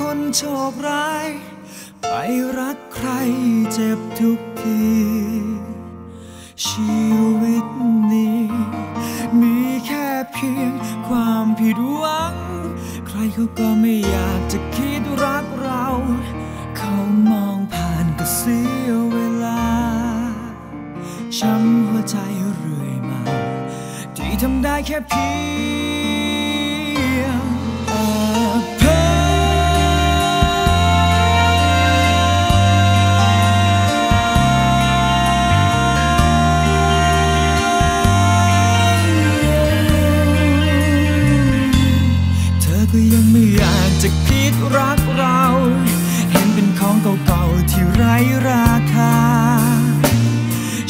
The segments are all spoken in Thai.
คนโชคร้าย ไปรักใครเจ็บทุกที ชีวิตนี้ มีแค่เพียงความผิดหวัง ใครเขาก็ไม่อยากจะคิดรักเรา เขามองผ่านก็เสียเวลา ช้ำหัวใจเรื่อยมา ที่ทำได้แค่เพียง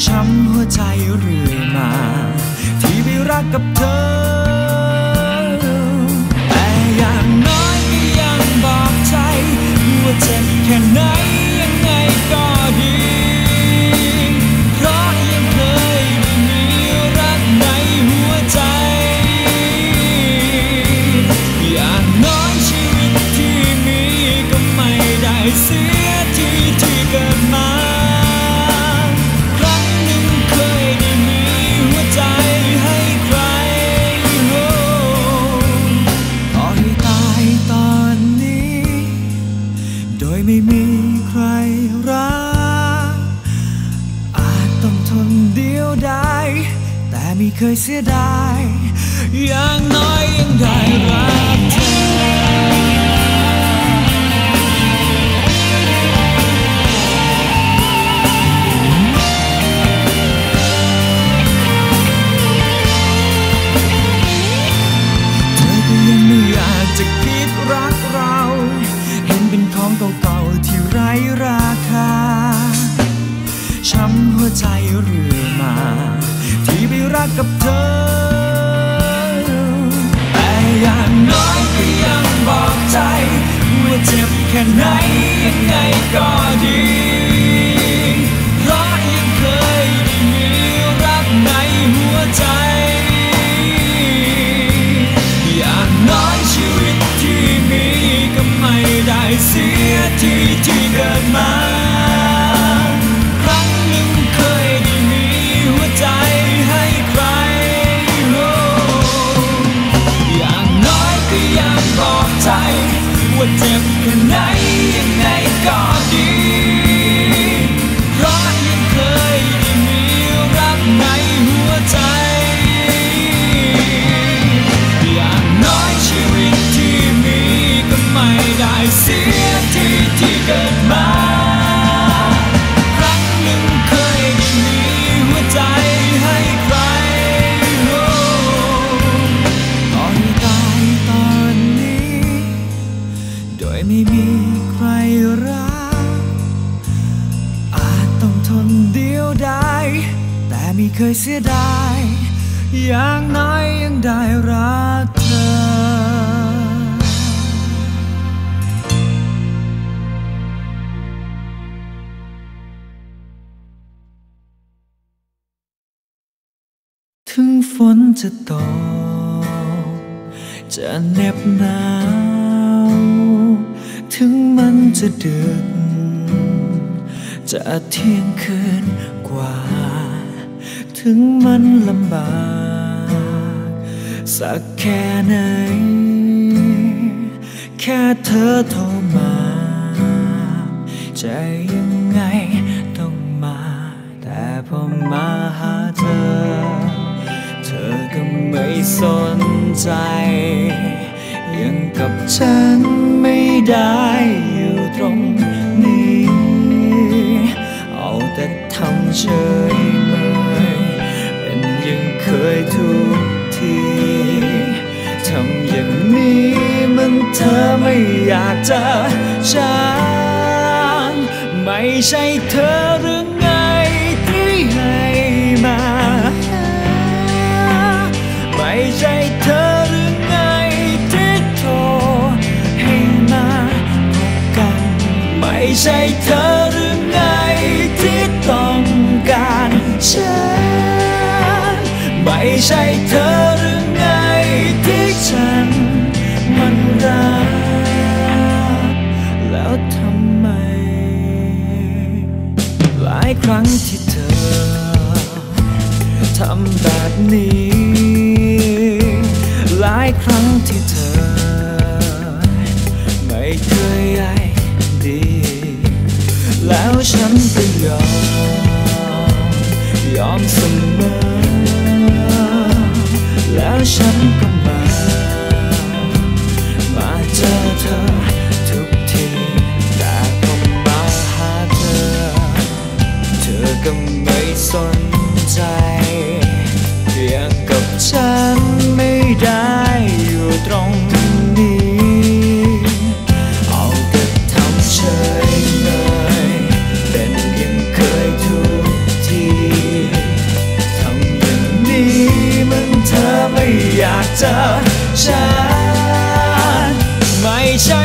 ช้ำหัวใจเรื่อยมา ที่ไปรักกับเธอ แต่อย่างน้อยก็ยังบอกใจว่าเจ็บแค่ไหน เคยเสียดายอย่างน้อยยัง หัวใจเรื่อยมา ที่ไปรักกับเธอ แต่อย่างน้อยก็ยังบอกใจ ว่าเจ็บแค่ไหนยังไงก็ดีเพราะยังเคยมีรักในหัวใจ อย่างน้อยชีวิตที่มีก็ไม่ได้เสียที่ที่เกิดมา ว่าเจ็บแค่ เคยเสียดาย อย่างน้อยยังได้รักเธอถึงฝนจะตก จะเหน็บหนาว ถึงมันจะดึก จะเที่ยงคืนกว่า ถึงมันลำบาก สักแค่ไหน แค่เธอโทรมา ใจยังไงต้องมา แต่พอมาหาเธอ เธอก็ไม่สนใจ ยังกับฉันไม่ได้อยู่ตรงนี้ เอาแต่ทำเฉย เคยทุกทีทำอย่างนี้มันเธอไม่อยากจะจางไม่ใช่เธอ sudden เจอฉันไม่ใช่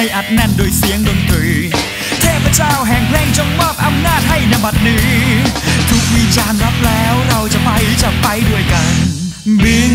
ให้อัดแน่นด้วยเสียงดนตรี เทพเจ้าแห่งเพลงจงมอบอำนาจให้นบัดนี้ ทุกวิจารณรับแล้วเราจะไปจะไปด้วยกัน บิน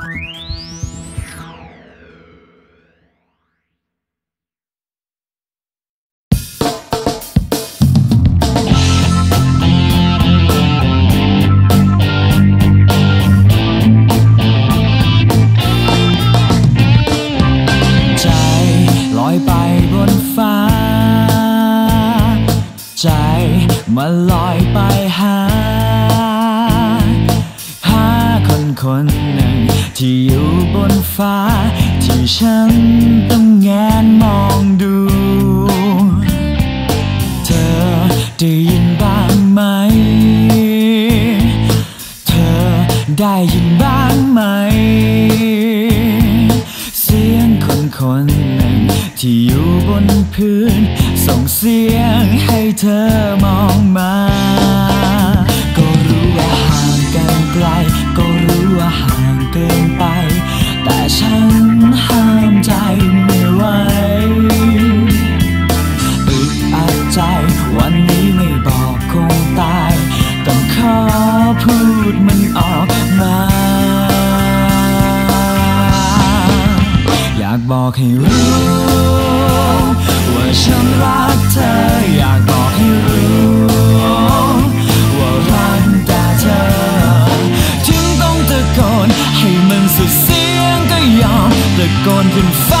บอกให้รู้ ว่าฉันรักเธออยากบอกให้รู้ ว่ารักแต่เธอ จึงต้องตะโกนให้มันสุดเสียงก็ยอมตะโกนขึ้นฟ้า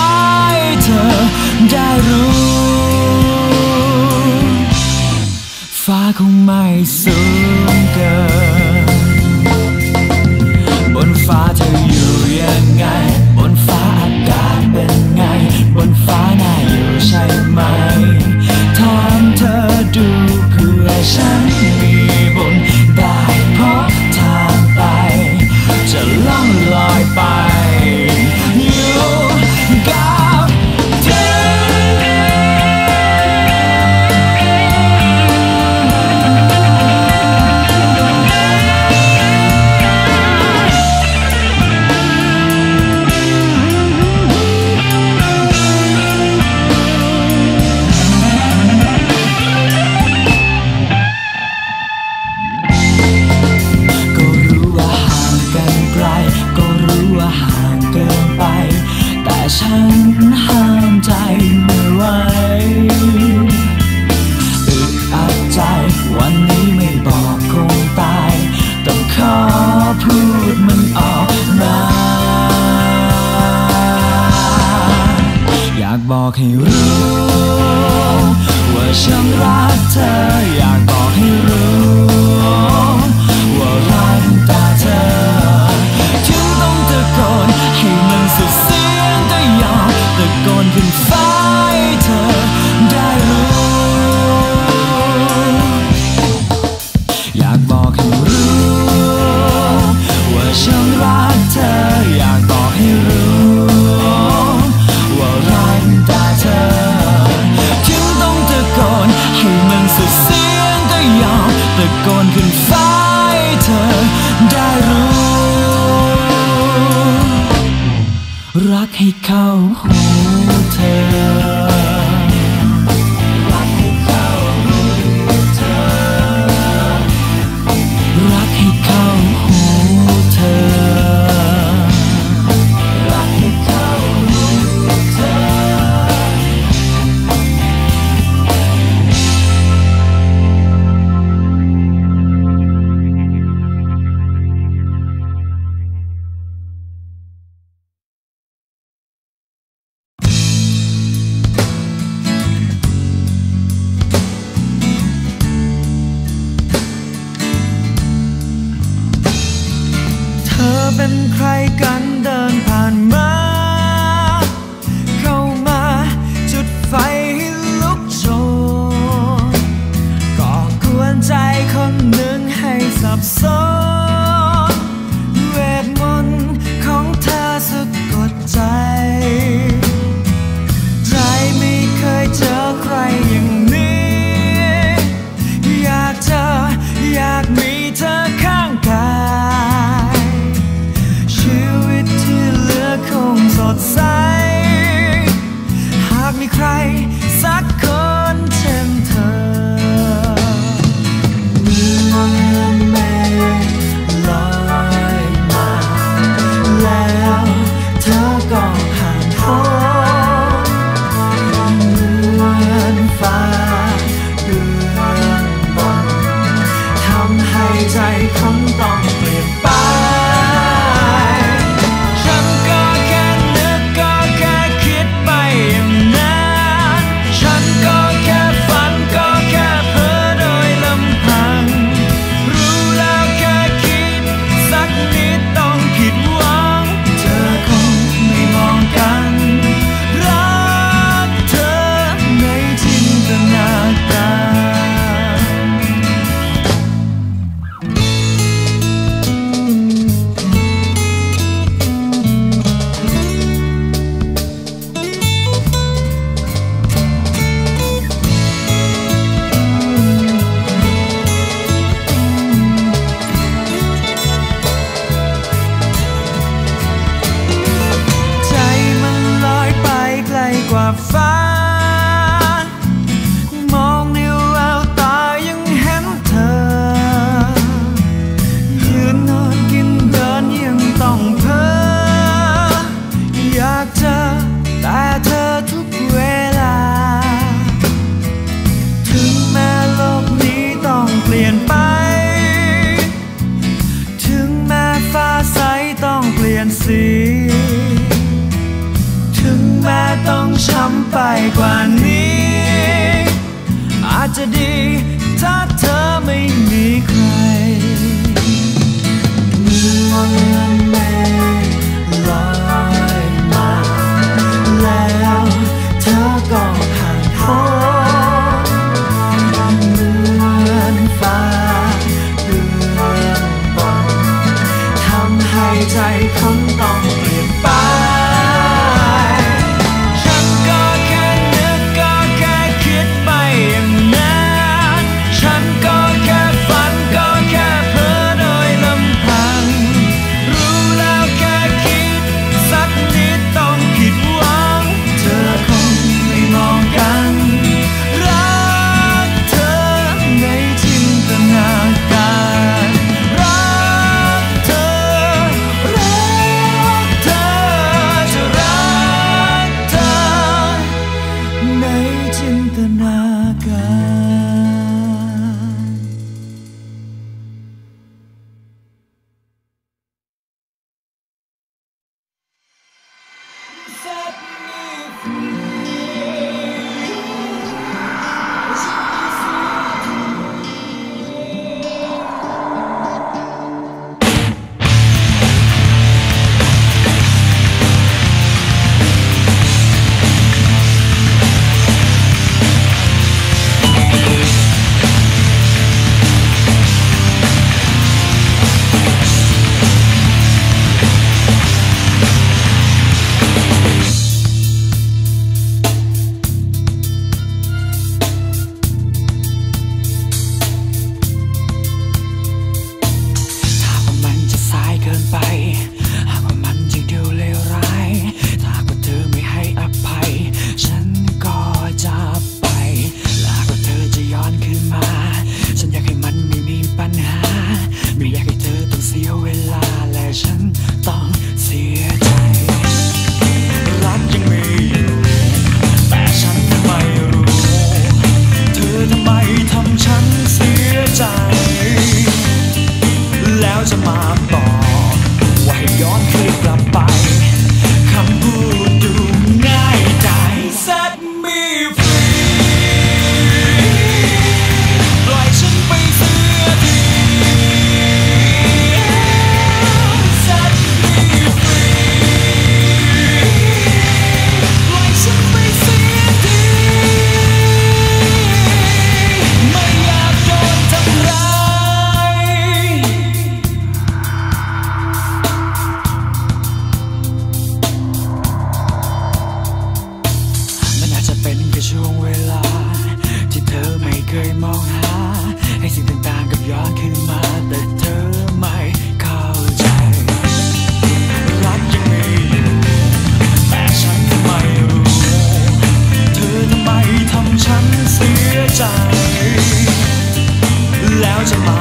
out your.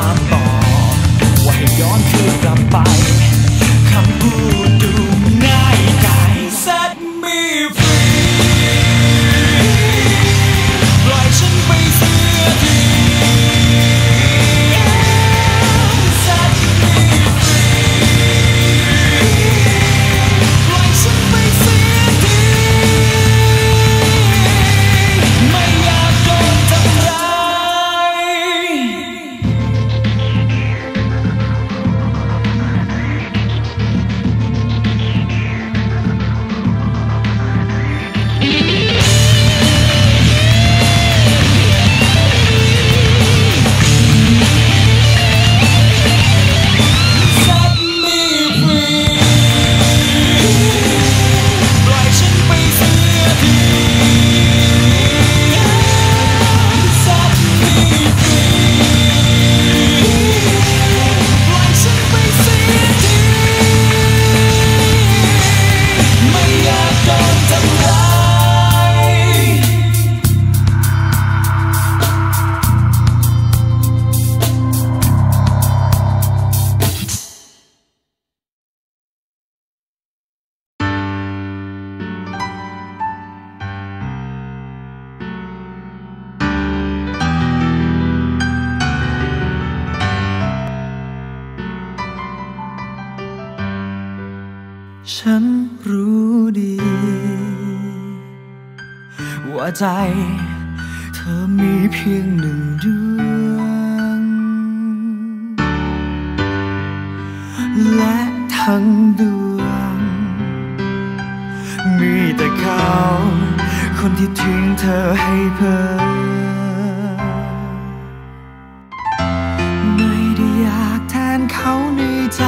ใจ เธอมีเพียงหนึ่งเดือนและทั้งดวง มีแต่เขา คนที่ทิ้งเธอให้เพ้อไม่ได้อยากแทนเขาในใจ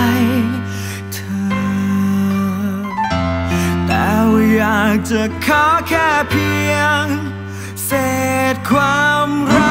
ากจะขอแค่เพียง ง เศษความรัก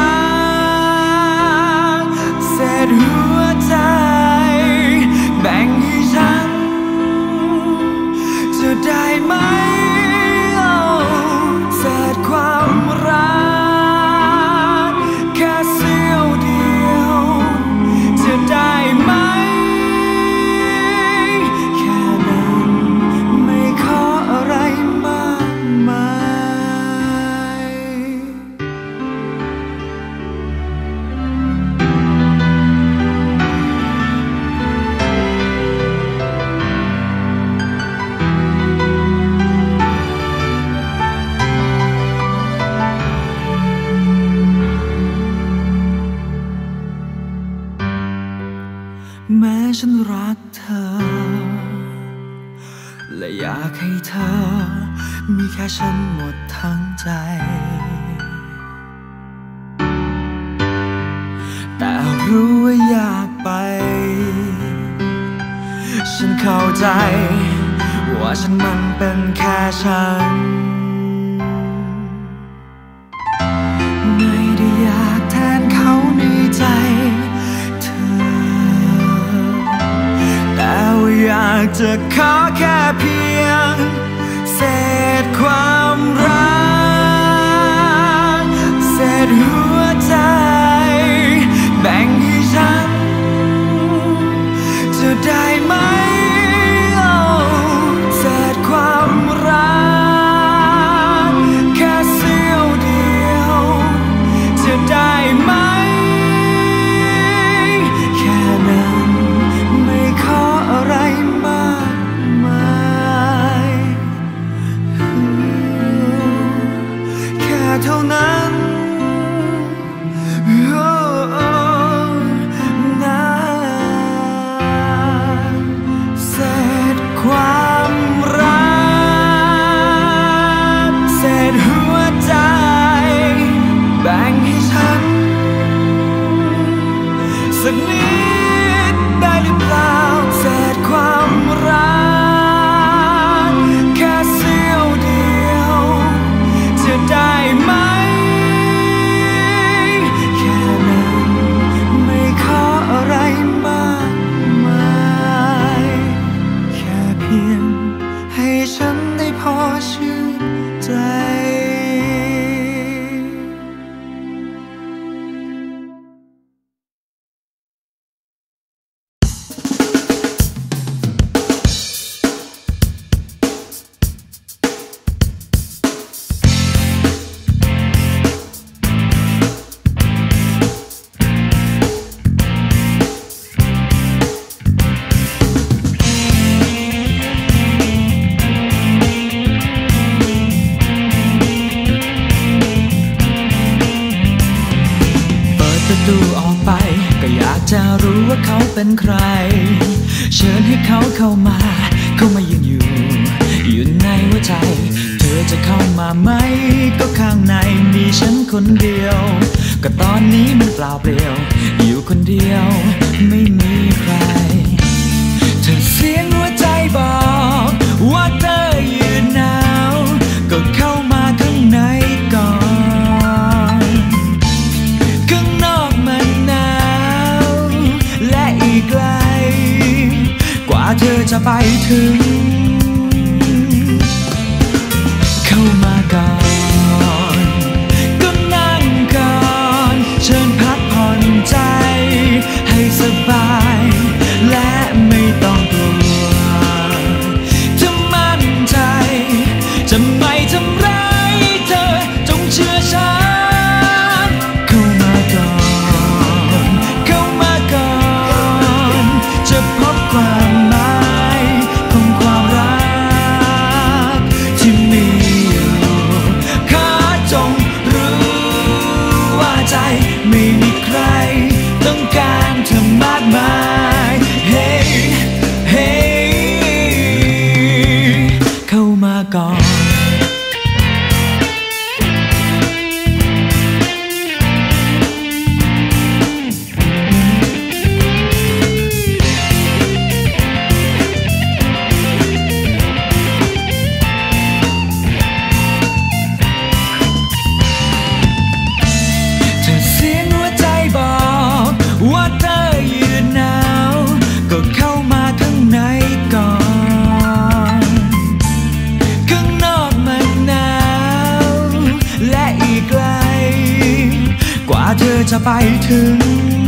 เข้ามาเข้ามายืนอยู่ อยู่ในหัวใจ เธอจะเข้ามาไหม ก็ข้างในมีฉันคนเดียว ก็ตอนนี้มันเปล่าเปลี่ยว อยู่คนเดียว to จะไปถึง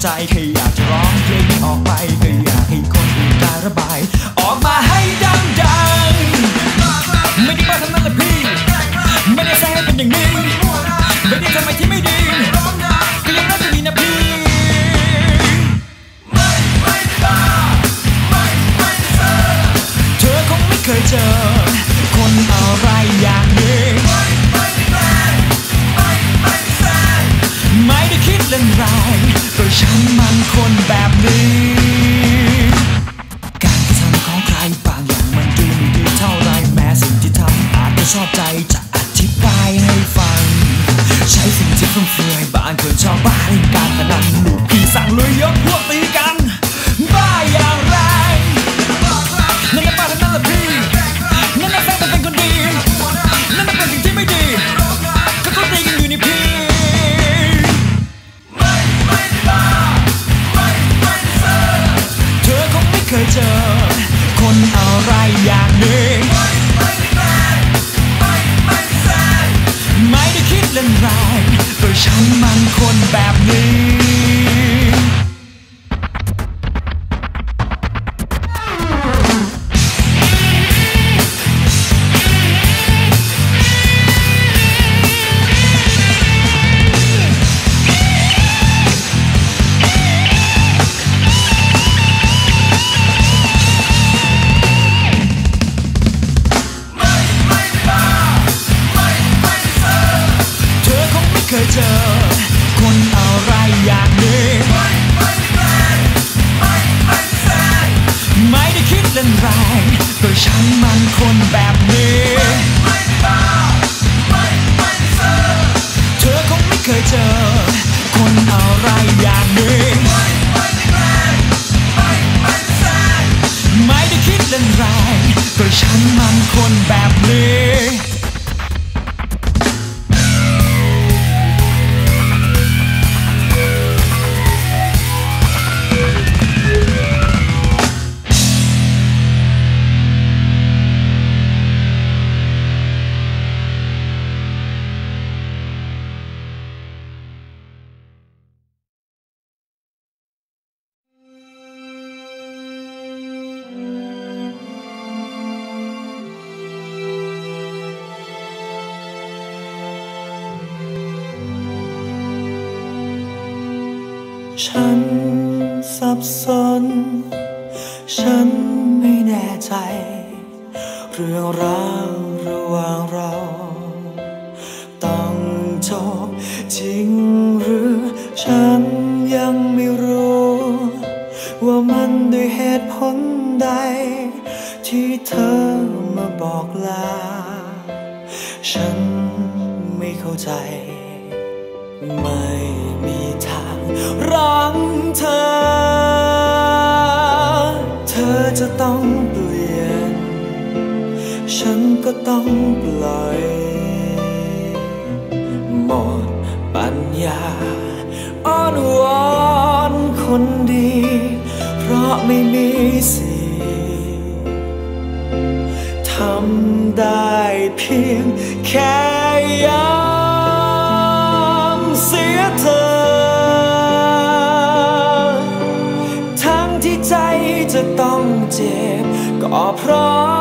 ใจแค่อยากจะร้องเพลงออกไปก็อยากให้คนอื่นการระบาย ออกมาให้ดังๆไม่ได้มาทำนั้นแหละพี่ ไม่ได้แซงเป็นอย่างนี้ ไม่ได้ทำไมที่ไม่ดีก็ยังรักจะดีนะพี่เธอคงไม่เคยเจอ คนอะไรอย่าง 什么 ฉันสับสน ฉันไม่แน่ใจ เรื่องราว อ๋อเพราะ